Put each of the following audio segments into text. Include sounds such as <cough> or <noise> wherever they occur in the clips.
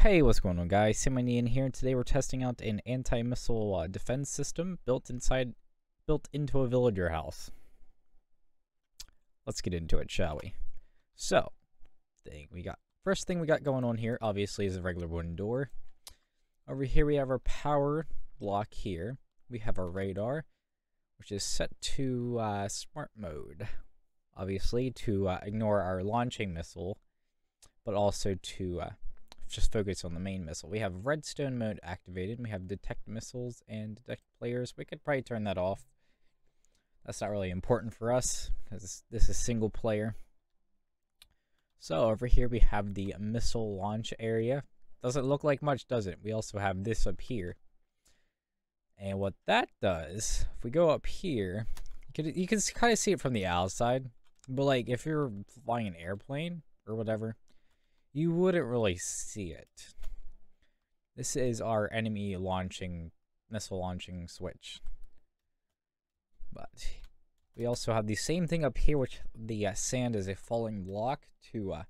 Hey, what's going on guys? Semi Neon here, and today we're testing out an anti-missile uh, defense system built inside, built into a villager house. Let's get into it, shall we? So, thing we got, first thing we got going on here, obviously, is a regular wooden door. Over here we have our power block here. We have our radar, which is set to uh, smart mode, obviously, to uh, ignore our launching missile, but also to uh, just focus on the main missile. We have redstone mode activated. We have detect missiles and detect players. We could probably turn that off. That's not really important for us because this is single player. So over here we have the missile launch area. Doesn't look like much, does it? We also have this up here. And what that does, if we go up here, you can, you can kind of see it from the outside. But like if you're flying an airplane or whatever, you wouldn't really see it. This is our enemy launching, missile launching switch. But we also have the same thing up here, which the uh, sand is a falling block to, uh,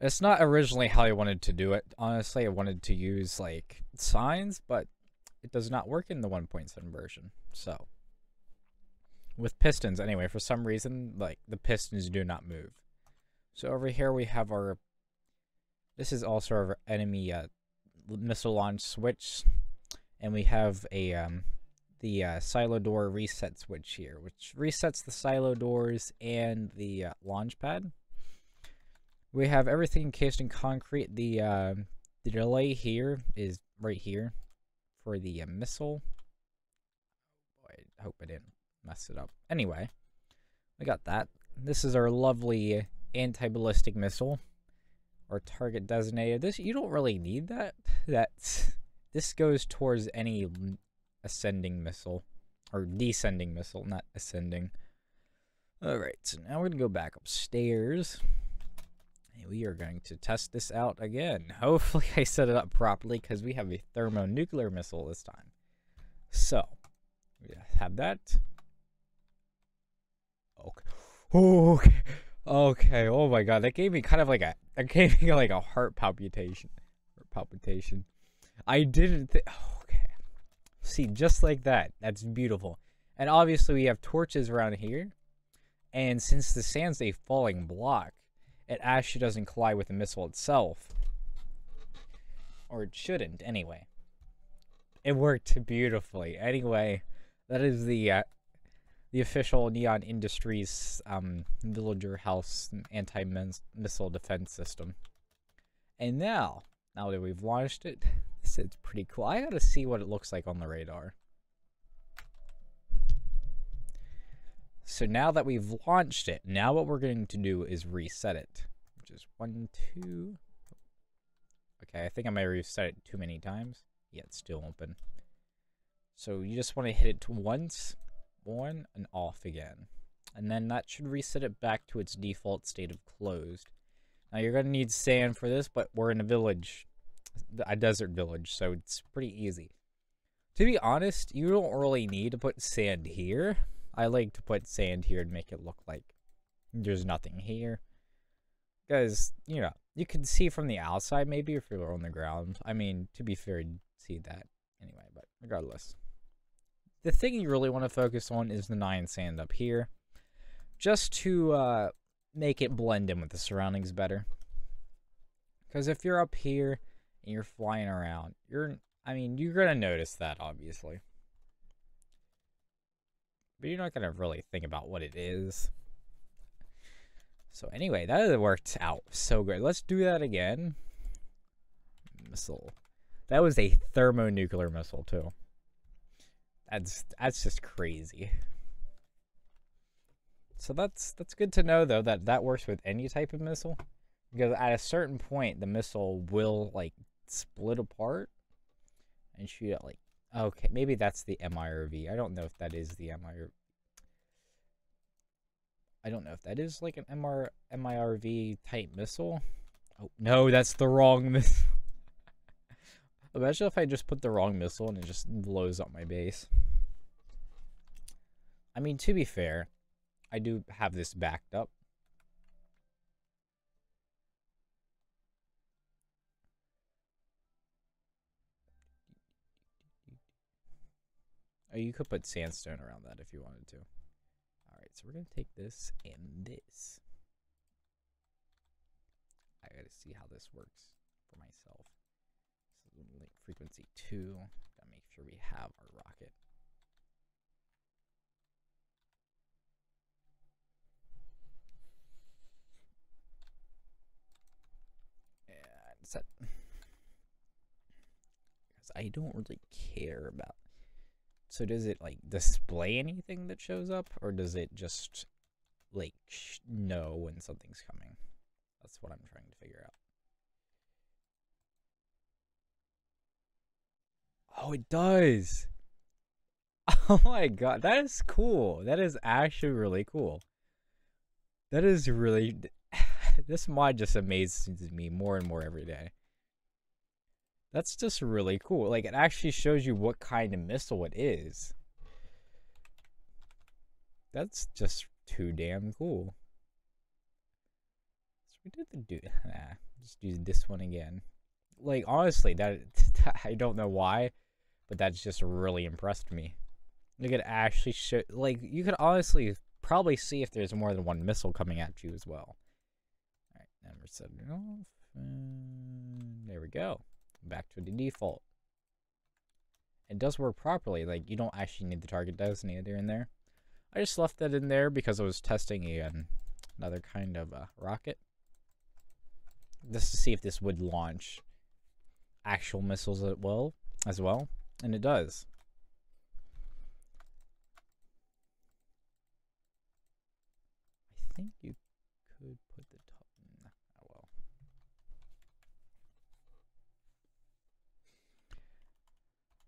it's not originally how I wanted to do it. Honestly, I wanted to use, like, signs, but it does not work in the 1.7 version. So, with pistons, anyway, for some reason, like, the pistons do not move. So over here we have our, this is also our enemy uh, missile launch switch, and we have a um, the uh, silo door reset switch here, which resets the silo doors and the uh, launch pad. We have everything encased in concrete. The uh, the delay here is right here for the uh, missile. I hope I didn't mess it up. Anyway, we got that. This is our lovely anti-ballistic missile or target designated. This you don't really need that. That this goes towards any ascending missile or descending missile, not ascending. All right, so now we're gonna go back upstairs. And we are going to test this out again. <laughs> Hopefully, I set it up properly because we have a thermonuclear missile this time. So, we have that. Okay. okay. Okay. Oh my god, that gave me kind of like a that gave me like a heart palpitation. Heart palpitation. I didn't think. Okay. See, just like that. That's beautiful. And obviously, we have torches around here. And since the sand's a falling block, it actually doesn't collide with the missile itself. Or it shouldn't, anyway. It worked beautifully. Anyway, that is the uh, the official Neon Industries um, villager house anti-missile defense system. And now, now that we've launched it, <laughs> this is pretty cool. I gotta see what it looks like on the radar. So now that we've launched it, now what we're going to do is reset it. Which is one, two... Okay, I think I might reset it too many times. Yeah, it's still open. So you just want to hit it once, on and off again. And then that should reset it back to its default state of closed. Now you're going to need sand for this, but we're in a village, a desert village, so it's pretty easy. To be honest, you don't really need to put sand here. I like to put sand here and make it look like there's nothing here. Because, you know, you can see from the outside maybe if you're on the ground. I mean, to be fair, you'd see that anyway, but regardless. The thing you really want to focus on is the 9 sand up here. Just to uh, make it blend in with the surroundings better. Because if you're up here and you're flying around, you're, I mean, you're going to notice that, obviously. But you're not going to really think about what it is. So anyway, that worked out so good. Let's do that again. Missile. That was a thermonuclear missile, too. That's that's just crazy. So that's that's good to know though that that works with any type of missile because at a certain point the missile will like split apart and shoot at like okay maybe that's the MIRV. I don't know if that is the MIR. I don't know if that is like an MR MIRV type missile. Oh no, that's the wrong <laughs> missile. Imagine if I just put the wrong missile and it just blows up my base. I mean, to be fair, I do have this backed up. Oh, you could put sandstone around that if you wanted to. Alright, so we're going to take this and this. I got to see how this works for myself. Link frequency 2. Gotta make sure we have our rocket. And set. Because I don't really care about. So does it like display anything that shows up, or does it just like know when something's coming? That's what I'm trying to figure out. Oh, it does. <laughs> Oh my god, that is cool. That is actually really cool. That is really <laughs> this mod just amazes me more and more every day. That's just really cool. Like it actually shows you what kind of missile it is. That's just too damn cool. So we did the do <laughs> nah, just do this one again. Like honestly, that I don't know why, but that's just really impressed me. You could actually show like you could honestly probably see if there's more than one missile coming at you as well. Alright, and we're setting it off. And there we go. Back to the default. It does work properly, like you don't actually need the target designator in there. I just left that in there because I was testing a, um, another kind of uh, rocket. Just to see if this would launch actual missiles as well, as well. And it does. I think you could put the top. Nah, oh well.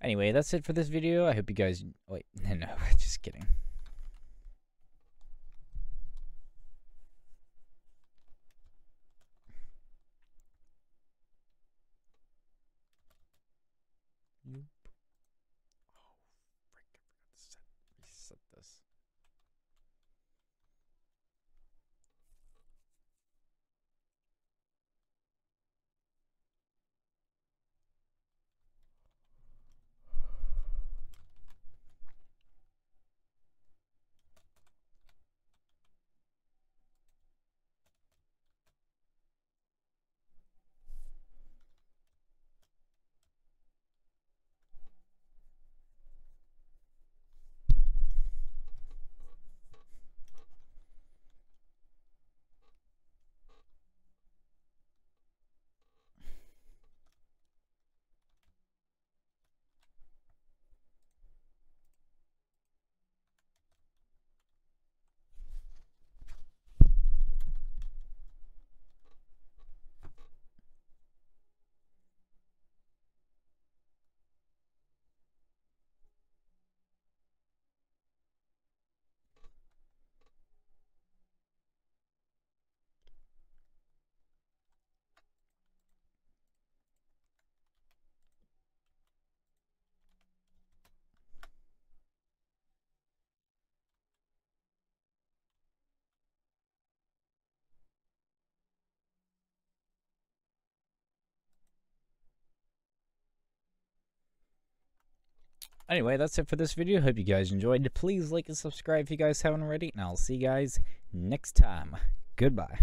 Anyway, that's it for this video. I hope you guys. Wait, <laughs> no, no, <laughs> just kidding. Oh, Anyway, that's it for this video. Hope you guys enjoyed. Please like and subscribe if you guys haven't already. And I'll see you guys next time. Goodbye.